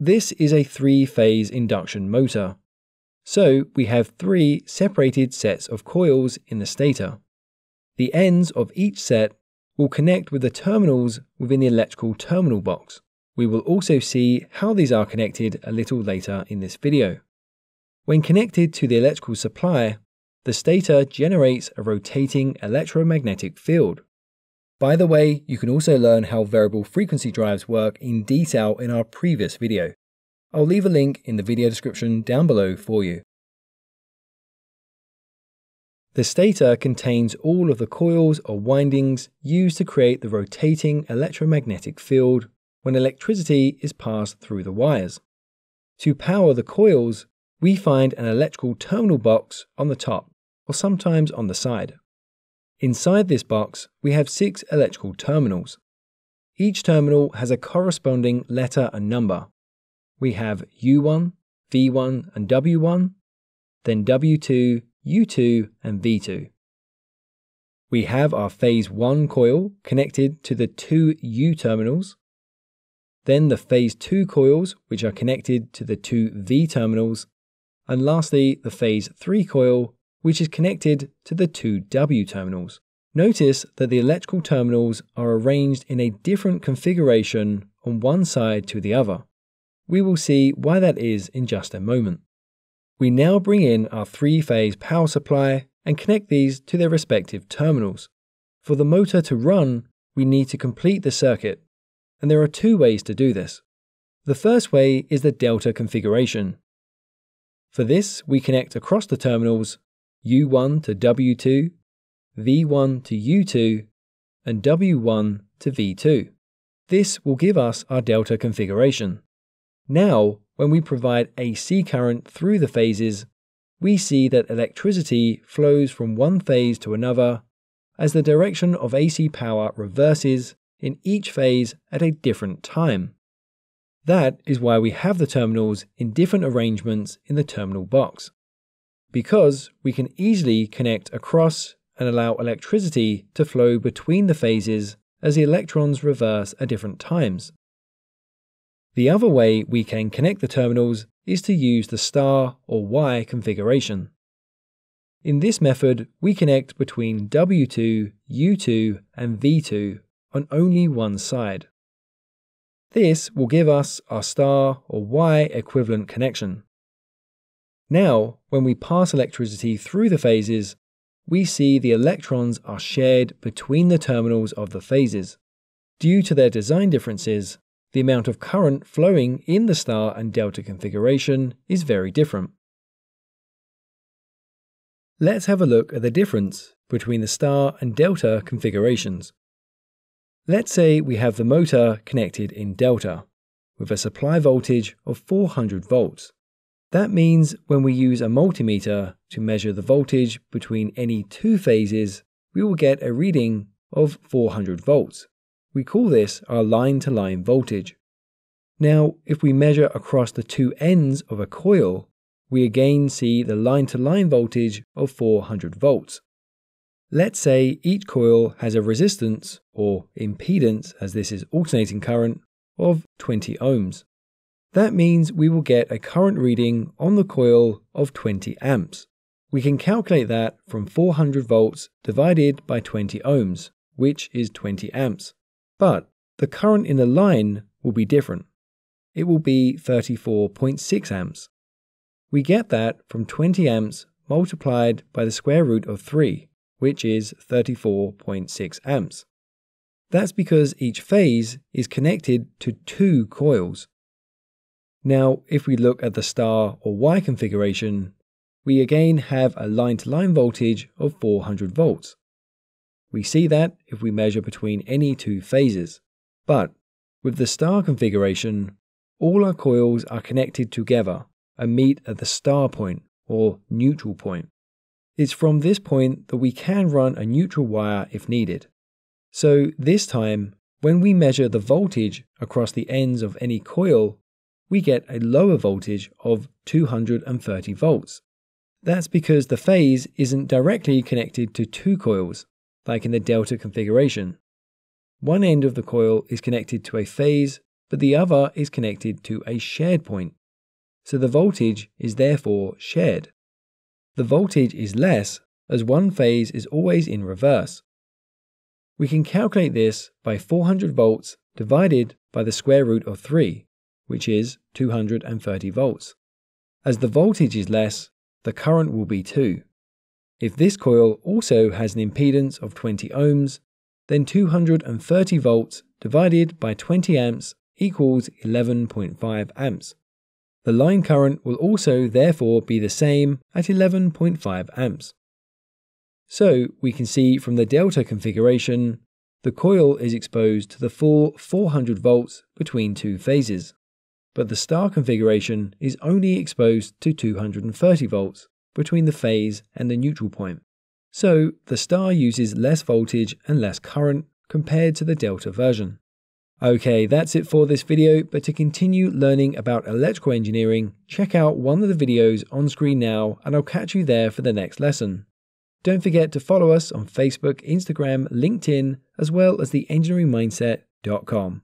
This is a three-phase induction motor. So we have three separated sets of coils in the stator. The ends of each set will connect with the terminals within the electrical terminal box. We will also see how these are connected a little later in this video. When connected to the electrical supply, the stator generates a rotating electromagnetic field. By the way, you can also learn how variable frequency drives work in detail in our previous video. I'll leave a link in the video description down below for you. The stator contains all of the coils or windings used to create the rotating electromagnetic field when electricity is passed through the wires. To power the coils, we find an electrical terminal box on the top, or sometimes on the side. Inside this box, we have six electrical terminals. Each terminal has a corresponding letter and number. We have U1, V1, and W1, then W2, U2, and V2. We have our phase 1 coil connected to the two U terminals, then the phase 2 coils which are connected to the two V terminals, and lastly the phase 3 coil which is connected to the two W terminals. Notice that the electrical terminals are arranged in a different configuration on one side to the other. We will see why that is in just a moment. We now bring in our three-phase power supply and connect these to their respective terminals. For the motor to run, we need to complete the circuit, and there are two ways to do this. The first way is the delta configuration. For this, we connect across the terminals U1 to W2, V1 to U2, and W1 to V2. This will give us our delta configuration. Now, when we provide AC current through the phases, we see that electricity flows from one phase to another as the direction of AC power reverses in each phase at a different time. That is why we have the terminals in different arrangements in the terminal box because we can easily connect across and allow electricity to flow between the phases as the electrons reverse at different times. The other way we can connect the terminals is to use the star or Y configuration. In this method, we connect between W2, U2, and V2 on only one side. This will give us our star or Y equivalent connection. Now, when we pass electricity through the phases, we see the electrons are shared between the terminals of the phases. Due to their design differences, the amount of current flowing in the star and delta configuration is very different. Let's have a look at the difference between the star and delta configurations. Let's say we have the motor connected in delta, with a supply voltage of 400 volts. That means when we use a multimeter to measure the voltage between any two phases, we will get a reading of 400 volts. We call this our line to line voltage. Now, if we measure across the two ends of a coil, we again see the line to line voltage of 400 volts. Let's say each coil has a resistance, or impedance as this is alternating current, of 20 ohms. That means we will get a current reading on the coil of 20 amps. We can calculate that from 400 volts divided by 20 ohms, which is 20 amps. But the current in the line will be different. It will be 34.6 amps. We get that from 20 amps multiplied by the square root of 3, which is 34.6 amps. That's because each phase is connected to two coils. Now, if we look at the star or Y configuration, we again have a line-to-line voltage of 400 volts. We see that if we measure between any two phases. But with the star configuration, all our coils are connected together and meet at the star point or neutral point. It's from this point that we can run a neutral wire if needed. So this time, when we measure the voltage across the ends of any coil, we get a lower voltage of 230 volts. That's because the phase isn't directly connected to two coils, like in the delta configuration. One end of the coil is connected to a phase but the other is connected to a shared point. So the voltage is therefore shared. The voltage is less as one phase is always in reverse. We can calculate this by 400 volts divided by the square root of 3, which is 230 volts. As the voltage is less, the current will be 2. If this coil also has an impedance of 20 ohms, then 230 volts divided by 20 amps equals 11.5 amps. The line current will also therefore be the same at 11.5 amps. So we can see from the delta configuration, the coil is exposed to the full 400 volts between two phases, but the star configuration is only exposed to 230 volts between the phase and the neutral point. So the star uses less voltage and less current compared to the delta version. Okay, that's it for this video, but to continue learning about electrical engineering, check out one of the videos on screen now and I'll catch you there for the next lesson. Don't forget to follow us on Facebook, Instagram, LinkedIn, as well as the engineeringmindset.com.